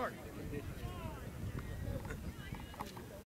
party.